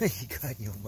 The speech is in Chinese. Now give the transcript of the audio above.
一看就是